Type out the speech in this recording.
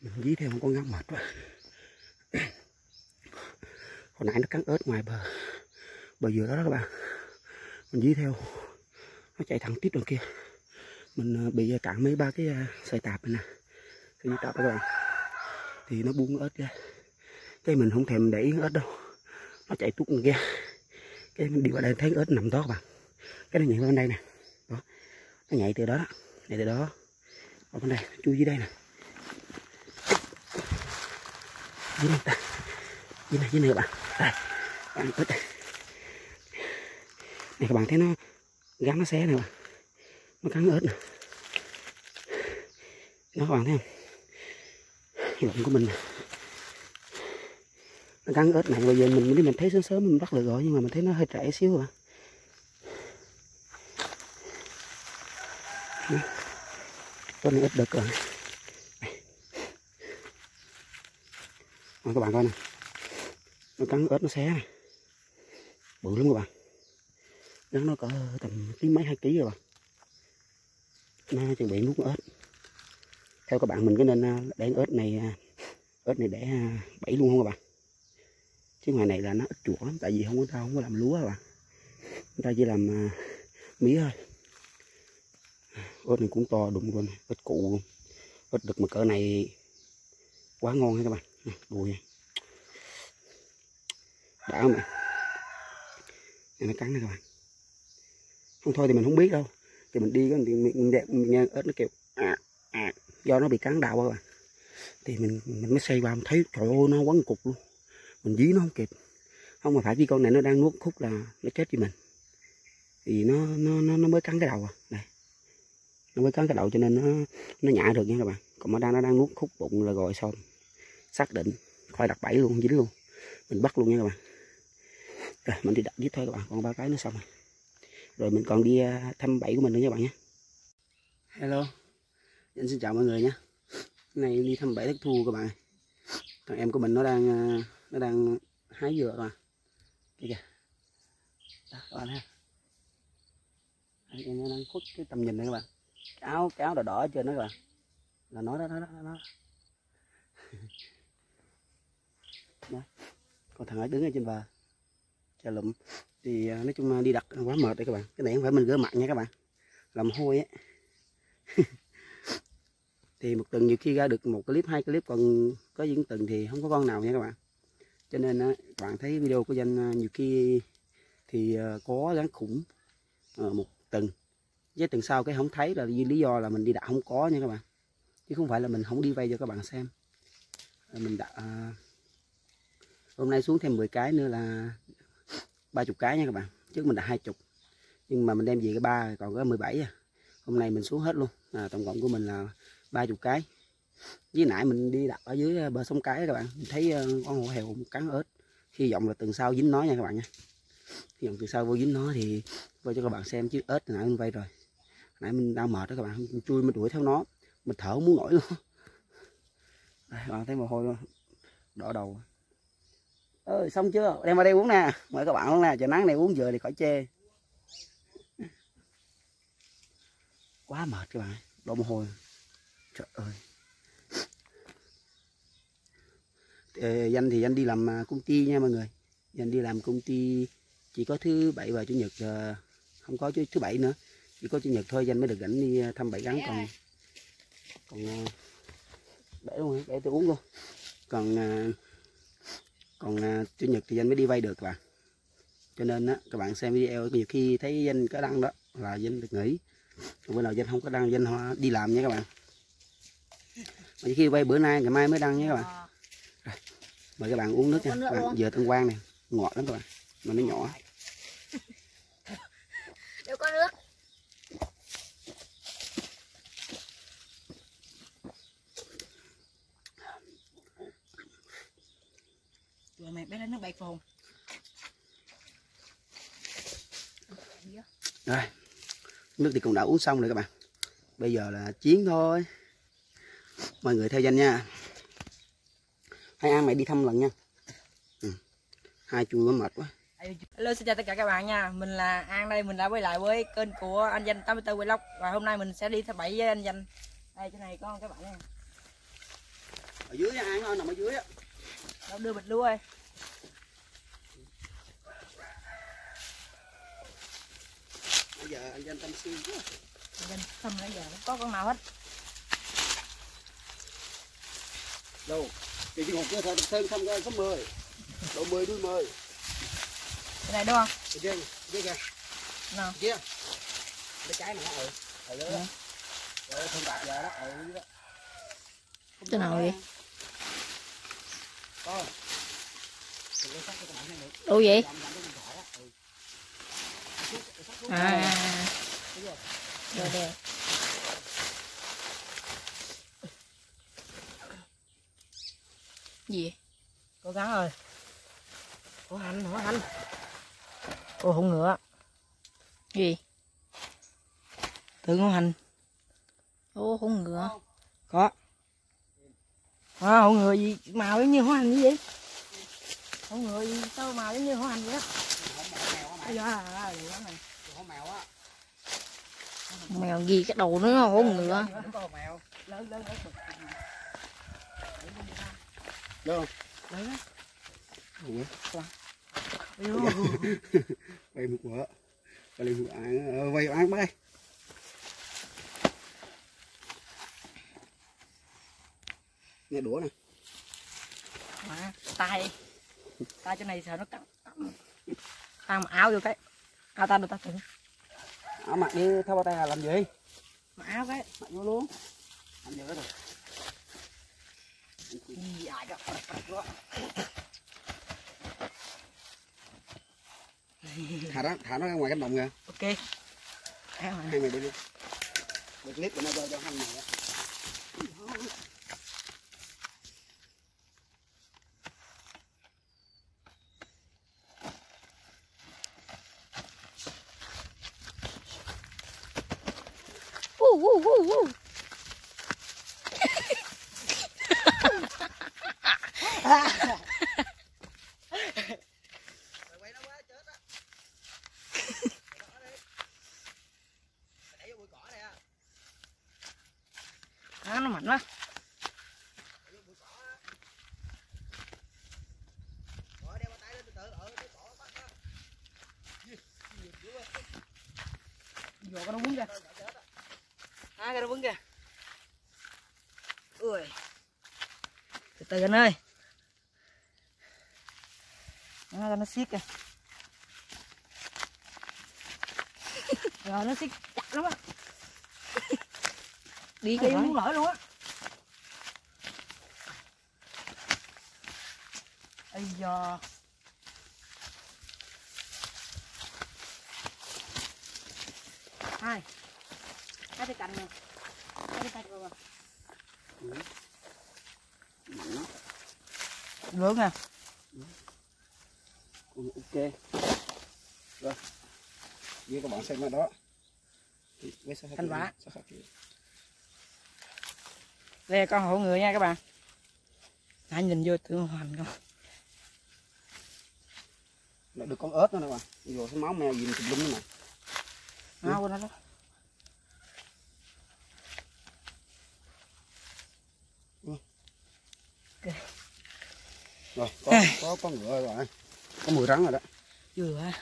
mình dí theo một con ngắn mệt quá. Hồi nãy nó cắn ớt ngoài bờ. Bờ dừa đó đó các bạn. Mình dí theo. Nó chạy thẳng tiếp đường kia. Mình ờ, bị ờ, cạn mấy ba cái ờ, sợi tạp này nè. Sợi tạp các bạn. Thì nó buông ớt ra. Cái mình không thèm để ý ớt đâu. Nó chạy tuốt ra cái mình đi qua đây thấy ớt nằm đó các bạn. Cái nó nhảy qua bên đây nè. Đó. Nó nhảy từ đó đó. Nhảy từ đó. Ở bên đây, chui dưới đây nè. Dưới này. Ta dưới này dưới này các bạn. Đây. Bạn ít này các bạn thấy nó gắn nó xé này bạn. Nó cắn ớt nè. Đó các bạn thấy không? Lụng của mình nè. Nó cắn ớt này. Bây giờ mình đi mình thấy sớm sớm mình bắt được rồi, nhưng mà mình thấy nó hơi trễ xíu rồi bạn. Con này ít được rồi. Đó, các bạn coi nè nó cắn ớt nó xé này, bự lắm các bạn. Rắn nó cỡ tầm ký mấy hai ký rồi. Bạn nó chuẩn bị nuốt ớt theo các bạn mình có nên à, để ớt này à, ớt này để à, bẫy luôn không các bạn? Chứ ngoài này là nó ít chuột lắm tại vì không có tao không có làm lúa các bạn. Người ta chỉ làm mía thôi. Ớt này cũng to đụng luôn ớt cụ luôn. Ớt đực mà cỡ này quá ngon ha các bạn bùi đã không ạ? Nó cắn này các bạn. Không thôi thì mình không biết đâu. Thì mình đi có mình, mình, đẹp mình nghe ớt nó kêu à, à, do nó bị cắn đầu các bạn à. thì mình mình mới xây vào mình thấy trời ơi nó quấn cục luôn. Mình dí nó không kịp. Không mà phải vì con này nó đang nuốt khúc là nó chết với mình. Thì nó nó nó, nó mới cắn cái đầu à. Đây. Nó mới cắn cái đầu cho nên nó nó nhả được nha các bạn. Còn nó đang nó đang nuốt khúc bụng là gọi xong xác định khoai đặt bẫy luôn dính luôn. Mình bắt luôn nha các bạn. Rồi mình đi đặt tiếp thôi các bạn còn ba cái nữa xong rồi. Rồi mình còn đi à, thăm bẫy của mình nữa nha các bạn nhé. Hello. Anh xin chào mọi người nhé này đi thăm bẫy thất thu các bạn thằng em của mình nó đang à, nó đang hái dừa mà kìa kìa. Đó các bạn ha. Em nó đang khuất cái tầm nhìn này các bạn. Cái áo cái áo đỏ đỏ trên đó các bạn. Là nói đó nó đó, đó. đó. còn thằng ấy đứng ở trên bờ, chờ lụm. Thì à, nói chung à, đi đặt quá mệt đấy các bạn. Cái này không phải mình rửa mặt nha các bạn. Làm hôi á thì một tuần nhiều khi ra được một clip, hai clip, còn có những tuần thì không có con nào nha các bạn. Cho nên à, các bạn thấy video của danh nhiều khi thì có gắn khủng một tuần. Với tuần sau cái không thấy là lý do là mình đi đặt không có nha các bạn. Chứ không phải là mình không đi vay cho các bạn xem. Mình đặt hôm nay xuống thêm 10 cái nữa là ba chục cái nha các bạn. Trước mình đã hai chục nhưng mà mình đem về cái ba còn có 17 à. Hôm nay mình xuống hết luôn. À, tổng cộng của mình là ba chục cái. Với nãy mình đi đặt ở dưới ờ, bờ sông cái các bạn. Mình thấy ờ, con hổ heo cắn ớt hy vọng là tuần sau dính nó nha các bạn nha. Hy vọng tuần sau vô dính nó thì vô cho các bạn xem chứ ớt nãy mình vay rồi. Nãy mình đang mệt đó các bạn. Mình chui mình đuổi theo nó. Mình thở muốn nổi luôn. Đây, bạn thấy mồ hôi đỏ đầu ơi xong chưa? Đem vào đây uống nè. Mời các bạn uống nè. Trời nắng này uống vừa thì khỏi chê. Quá mệt các bạn đổ mồ hôi. Trời ơi. Ờ, danh thì danh đi làm à, công ty nha mọi người. Danh đi làm công ty chỉ có thứ bảy và chủ nhật à, không có thứ bảy nữa. Chỉ có chủ nhật thôi danh mới được rảnh đi à, thăm bảy gắn còn còn để luôn để tôi uống luôn. Còn còn à, chủ nhật thì danh mới đi vay được bạn cho nên á các bạn xem video nhiều khi thấy danh có đăng đó là danh được nghỉ. Còn bữa nào danh không có đăng danh đi làm nha các bạn. Mà khi quay bữa nay ngày mai mới đăng nhé các bạn. Rồi, mời các bạn uống nước nha. Các bạn giờ tân quang này ngọt lắm các bạn mà nó nhỏ đều có nước rồi mẹ bé lấy nước bạc phồn rồi nước thì cũng đã uống xong rồi các bạn. Bây giờ là chiến thôi. Mọi người theo danh nha. Hai ăn mày đi thăm lần nha. Ừ. hai chui nó mệt quá. Hello xin chào tất cả các bạn nha. Mình là An đây Mình đã quay lại với kênh của anh Danh 84 Vlog. Và hôm nay mình sẽ đi thăm bảy với anh Danh. Đây chỗ này có các bạn nha. Ở dưới á, ăn nó nằm ở dưới á. Đâu đưa bịch luôn ơi bây giờ anh dân tâm si quá Dân thâm nãy giờ không có con nào hết. Đâu? Thì cái hộp kia thôi sơn thăm coi số 10 độ 10 đuôi 10 cái này đúng không? Ở trên dưới kìa. Nào. Kia. Cái trái này ừ ở. Dưới đó. Rồi không bạc giờ đó ở dưới đó. Cái nào vậy? Có. Đừng có sát cho các bạn nghe được. Đâu vậy? Dầm dầm cái điện thoại á. Ừ. À. Rồi rồi. Gì? cố gắng rồi có hành có hành ô hùng ngựa Gì? tự ngon hành Ô hôn ngựa. có à, hổ ngựa gì màu giống như hổ hành như vậy hổ ngựa gì sao màu giống như hổ hành vậy đó Hổ. Ây da, à, đó này mèo á. Mèo gì cái đầu nó hôn lớn bực. Đâu? Ủa, Ui, bay một. Bay lên một ăn, ờ, bay ăn bay. Nghe đũa nè. mà tay tay chỗ này sợ nó cắn tay mà áo vô cái áo tay được ta thử Áo mặc đi theo bao tay là làm gì? mà áo cái Mặc vô luôn. Làm gì rồi. Thả nó, thả nó ra ngoài cánh đồng kìa. ok Hai mày đi luôn. Được clip của nó cho cho hành này á. Woo, woo, woo, woo. Quay nó quá chết á. Để vô bụi cỏ này á. áo nó mạnh quá Để vô bụi cỏ á. Rồi đeo bao tay lên từ từ ở cái cỏ bắt á. vô cái nó muốn kìa cái nó quấn kìa. Ui. Từ từ anh ơi. À, nó siết kìa. Rồi nó siết chặt lắm á. Đi cái muốn nổi luôn á. Ây da. Hai hai cái cành nè cái cành rồi Mạnh lắm. lớn nè. Ừ, ok. Rồi. Với các bạn xem ở đó. Thanh kiểu đây là con hổ ngựa nha các bạn. Nãy nhìn vô tưởng hoành không? Lại được con ớt nữa nè bạn. Rồi cái máu mèo gì tùm lum nữa nè. Máu của nó đó rồi có có có ngựa rồi có mùi rắn rồi đó. Vừa